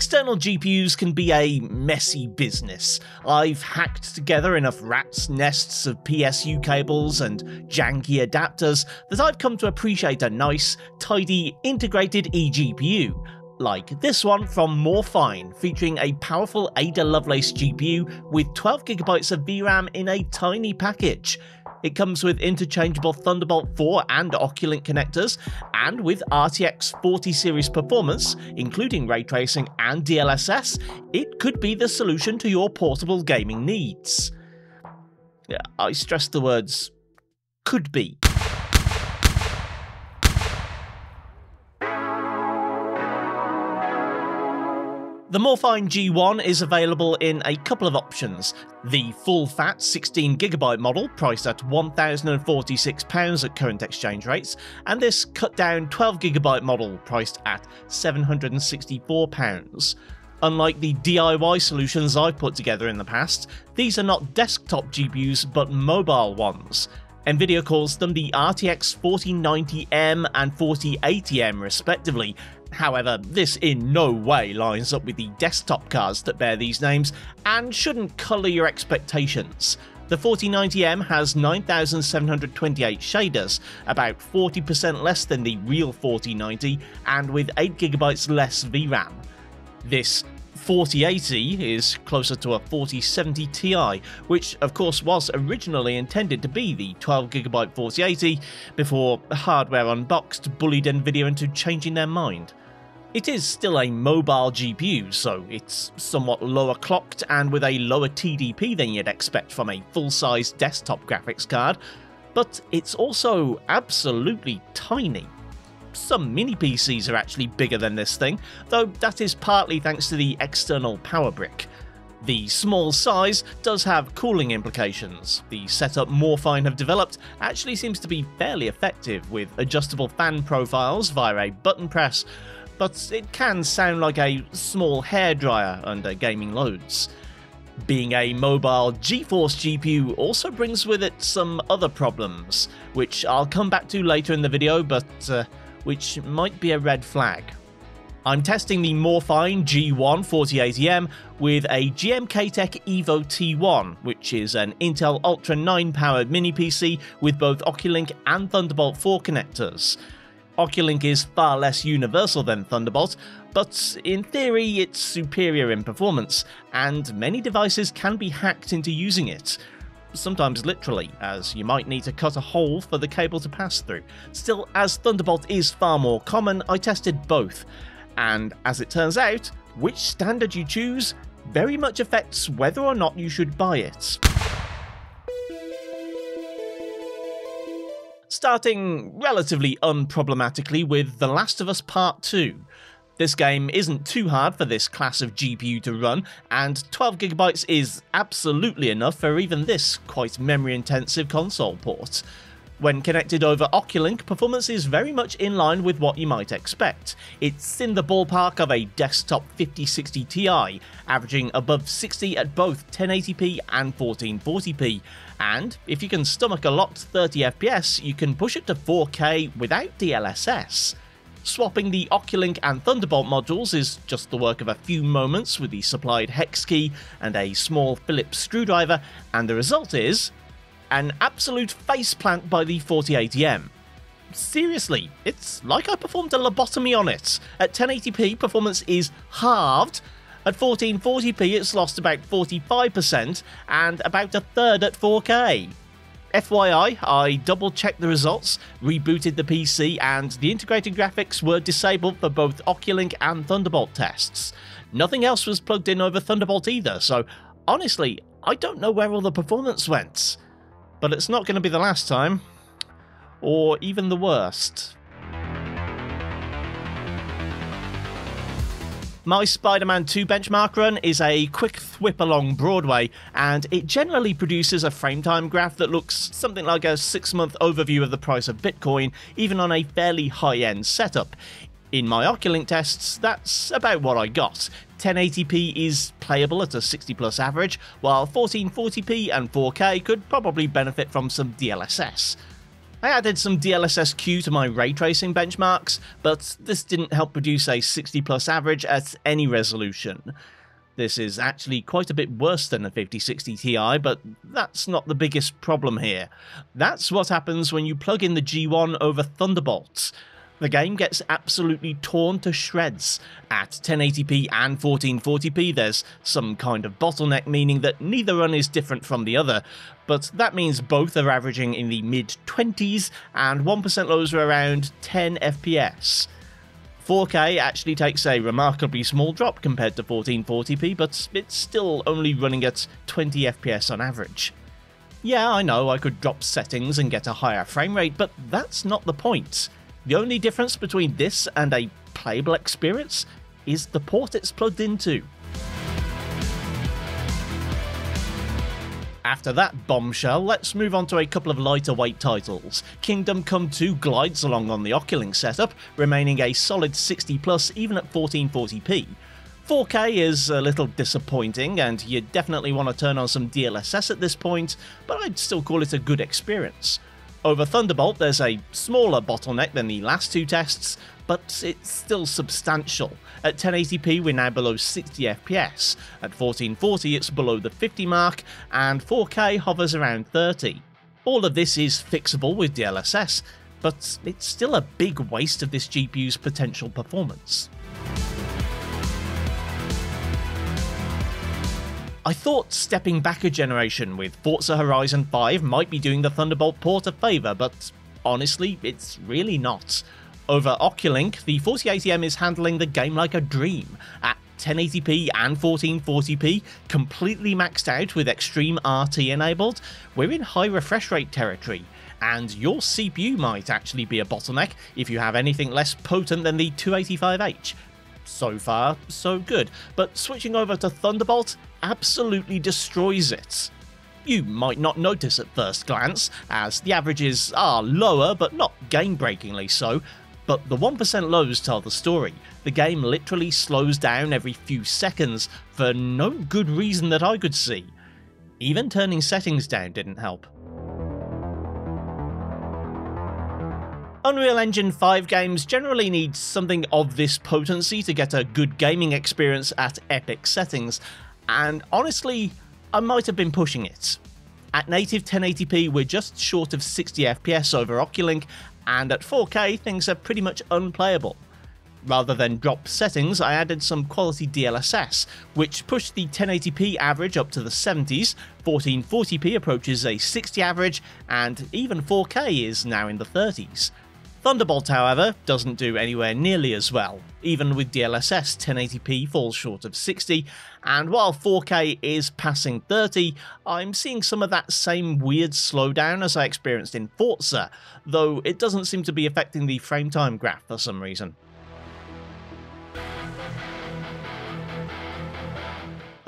External GPUs can be a messy business. I've hacked together enough rat's nests of PSU cables and janky adapters that I've come to appreciate a nice, tidy, integrated eGPU, like this one from Morefine, featuring a powerful Ada Lovelace GPU with 12GB of VRAM in a tiny package. It comes with interchangeable Thunderbolt 4 and Oculink connectors, and with RTX 40 series performance, including ray tracing and DLSS, it could be the solution to your portable gaming needs. I stress the words could be. The Morefine G1 is available in a couple of options. The full-fat 16GB model, priced at £1,046 at current exchange rates, and this cut-down 12GB model, priced at £764. Unlike the DIY solutions I've put together in the past, these are not desktop GPUs but mobile ones. Nvidia calls them the RTX 4090M and 4080M respectively, However, this in no way lines up with the desktop cards that bear these names and shouldn't colour your expectations. The 4090M has 9728 shaders, about 40% less than the real 4090, and with 8GB less VRAM. This 4080 is closer to a 4070 Ti, which of course was originally intended to be the 12GB 4080 before Hardware Unboxed bullied Nvidia into changing their mind. It is still a mobile GPU, so it's somewhat lower clocked and with a lower TDP than you'd expect from a full-size desktop graphics card, but it's also absolutely tiny. Some mini PCs are actually bigger than this thing, though that is partly thanks to the external power brick. The small size does have cooling implications. The setup Morefine have developed actually seems to be fairly effective with adjustable fan profiles via a button press, but it can sound like a small hairdryer under gaming loads. Being a mobile GeForce GPU also brings with it some other problems, which I'll come back to later in the video, but uh, which might be a red flag. I'm testing the Morefine G1 4080M with a GMKtec Evo T1, which is an Intel Ultra 9 powered mini PC with both Oculink and Thunderbolt 4 connectors. Oculink is far less universal than Thunderbolt, but in theory it's superior in performance, and many devices can be hacked into using it. Sometimes literally, as you might need to cut a hole for the cable to pass through. Still, as Thunderbolt is far more common, I tested both, and as it turns out, which standard you choose very much affects whether or not you should buy it. starting relatively unproblematically with The Last of Us Part 2. This game isn't too hard for this class of GPU to run, and 12GB is absolutely enough for even this quite memory intensive console port. When connected over Oculink, performance is very much in line with what you might expect. It's in the ballpark of a desktop 5060 Ti, averaging above 60 at both 1080p and 1440p, and if you can stomach a locked 30 FPS, you can push it to 4K without DLSS. Swapping the Oculink and Thunderbolt modules is just the work of a few moments with the supplied hex key and a small Phillips screwdriver, and the result is an absolute faceplant by the 4080M. Seriously, it's like I performed a lobotomy on it. At 1080p, performance is halved. At 1440p, it's lost about 45%, and about a third at 4K. FYI, I double checked the results, rebooted the PC, and the integrated graphics were disabled for both Oculink and Thunderbolt tests. Nothing else was plugged in over Thunderbolt either, so honestly, I don't know where all the performance went. But it's not going to be the last time. Or even the worst. My Spider Man 2 benchmark run is a quick thwip along Broadway, and it generally produces a frame time graph that looks something like a six month overview of the price of Bitcoin, even on a fairly high end setup. In my Oculink tests, that's about what I got. 1080p is playable at a 60 plus average, while 1440p and 4K could probably benefit from some DLSS. I added some DLSS-Q to my ray tracing benchmarks, but this didn't help produce a 60 plus average at any resolution. This is actually quite a bit worse than a 5060 Ti, but that's not the biggest problem here. That's what happens when you plug in the G1 over Thunderbolt. The game gets absolutely torn to shreds. At 1080p and 1440p, there's some kind of bottleneck, meaning that neither run is different from the other, but that means both are averaging in the mid 20s and 1% lows are around 10 FPS. 4K actually takes a remarkably small drop compared to 1440p, but it's still only running at 20 FPS on average. Yeah, I know I could drop settings and get a higher frame rate, but that's not the point. The only difference between this and a playable experience is the port it's plugged into. After that bombshell, let's move on to a couple of lighter weight titles. Kingdom Come 2 glides along on the Oculink setup, remaining a solid 60 plus even at 1440p. 4K is a little disappointing, and you definitely want to turn on some DLSS at this point, but I'd still call it a good experience. Over Thunderbolt, there's a smaller bottleneck than the last two tests, but it's still substantial. At 1080p, we're now below 60 FPS. At 1440, it's below the 50 mark, and 4K hovers around 30. All of this is fixable with DLSS, but it's still a big waste of this GPU's potential performance. I thought stepping back a generation with Forza Horizon 5 might be doing the Thunderbolt port a favour, but honestly, it's really not. Over Oculink, the 4080M is handling the game like a dream. At 1080p and 1440p, completely maxed out with Extreme RT enabled, we're in high refresh rate territory, and your CPU might actually be a bottleneck if you have anything less potent than the 285H. So far, so good, but switching over to Thunderbolt absolutely destroys it. You might not notice at first glance, as the averages are lower but not game-breakingly so, but the 1% lows tell the story. The game literally slows down every few seconds for no good reason that I could see. Even turning settings down didn't help. Unreal Engine 5 games generally need something of this potency to get a good gaming experience at epic settings, and honestly, I might have been pushing it. At native 1080p, we're just short of 60 FPS over Oculink, and at 4K, things are pretty much unplayable. Rather than drop settings, I added some quality DLSS, which pushed the 1080p average up to the 70s, 1440p approaches a 60 average, and even 4K is now in the 30s. Thunderbolt, however, doesn't do anywhere nearly as well. Even with DLSS, 1080p falls short of 60, and while 4K is passing 30, I'm seeing some of that same weird slowdown as I experienced in Forza, though it doesn't seem to be affecting the frame time graph for some reason.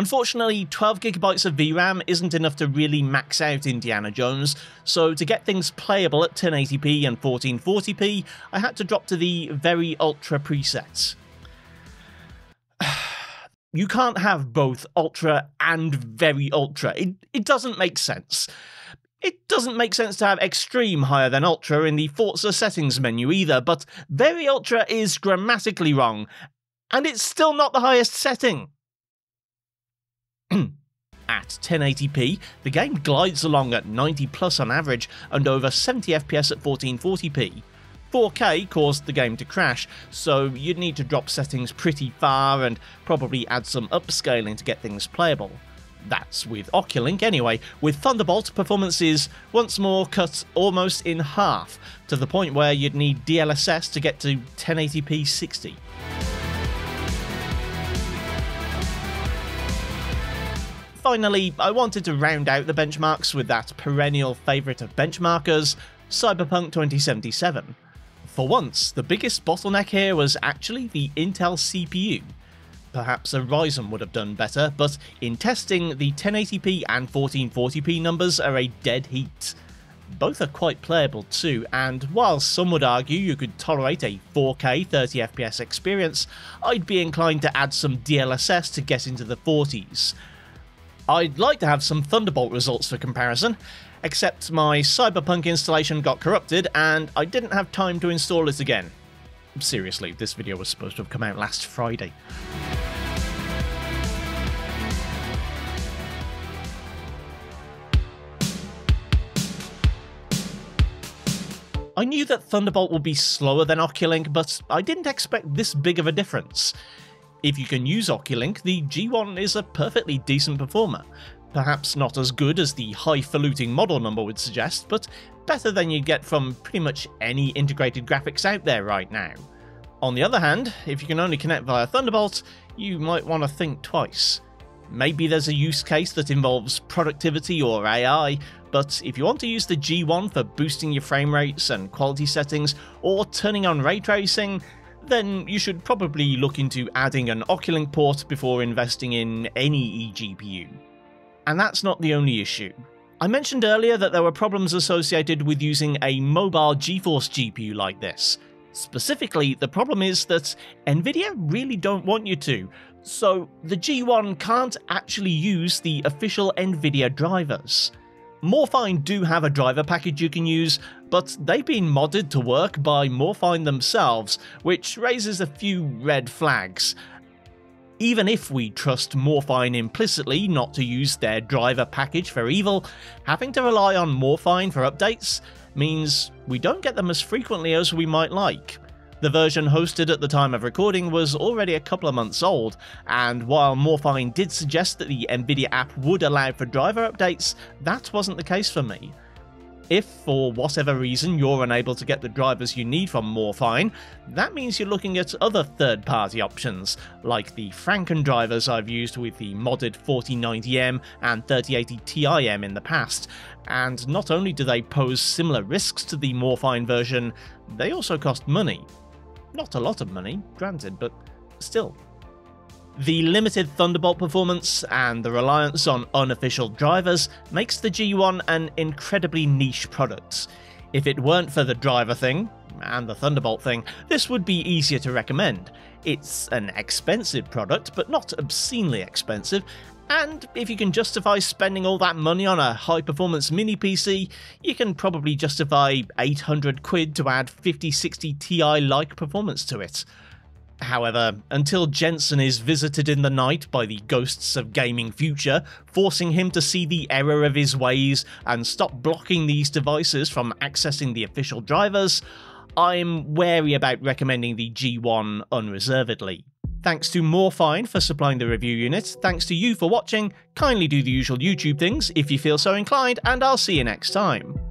Unfortunately, 12GB of VRAM isn't enough to really max out Indiana Jones, so to get things playable at 1080p and 1440p, I had to drop to the very ultra presets. you can't have both ultra and very ultra. It, it doesn't make sense. It doesn't make sense to have extreme higher than ultra in the Forza settings menu either, but very ultra is grammatically wrong, and it's still not the highest setting. at 1080p, the game glides along at 90 plus on average and over 70 FPS at 1440p. 4K caused the game to crash, so you'd need to drop settings pretty far and probably add some upscaling to get things playable. That's with Oculink anyway, with Thunderbolt performances once more cut almost in half, to the point where you'd need DLSS to get to 1080p 60. Finally, I wanted to round out the benchmarks with that perennial favourite of benchmarkers, Cyberpunk 2077. For once, the biggest bottleneck here was actually the Intel CPU. Perhaps a Ryzen would have done better, but in testing, the 1080p and 1440p numbers are a dead heat. Both are quite playable too, and while some would argue you could tolerate a 4K 30fps experience, I'd be inclined to add some DLSS to get into the 40s. I'd like to have some Thunderbolt results for comparison. except my Cyberpunk installation got corrupted and I didn't have time to install it again. Seriously, this video was supposed to have come out last Friday. I knew that Thunderbolt would be slower than Oculink, but I didn't expect this big of a difference. If you can use Oculink, the G1 is a perfectly decent performer. Perhaps not as good as the highfalutin model number would suggest, but better than you'd get from pretty much any integrated graphics out there right now. On the other hand, if you can only connect via Thunderbolt, you might want to think twice. Maybe there's a use case that involves productivity or AI, but if you want to use the G1 for boosting your frame rates and quality settings, or turning on ray tracing, then you should probably look into adding an Oculink port before investing in any eGPU. And that's not the only issue. I mentioned earlier that there were problems associated with using a mobile GeForce GPU like this. Specifically, the problem is that Nvidia really don't want you to, so the G1 can't actually use the official Nvidia drivers. Morefine do have a driver package you can use, but they've been modded to work by Morefine themselves, which raises a few red flags. Even if we trust Morefine implicitly not to use their driver package for evil, having to rely on Morefine for updates means we don't get them as frequently as we might like. The version hosted at the time of recording was already a couple of months old, and while Morefine did suggest that the Nvidia app would allow for driver updates, that wasn't the case for me. If, for whatever reason, you're unable to get the drivers you need from Morefine, that means you're looking at other third party options, like the Franken drivers I've used with the modded 4090M and 3080 Ti-M in the past, and not only do they pose similar risks to the Morefine version, they also cost money. Not a lot of money, granted, but still. The limited Thunderbolt performance and the reliance on unofficial drivers makes the G1 an incredibly niche product. If it weren't for the driver thing, and the Thunderbolt thing, this would be easier to recommend. It's an expensive product, but not obscenely expensive, and if you can justify spending all that money on a high performance mini PC, you can probably justify 800 quid to add 5060 Ti like performance to it. However, until Jensen is visited in the night by the ghosts of gaming future, forcing him to see the error of his ways and stop blocking these devices from accessing the official drivers, I'm wary about recommending the G1 unreservedly. Thanks to Morefine for supplying the review unit, thanks to you for watching, kindly do the usual YouTube things if you feel so inclined, and I'll see you next time.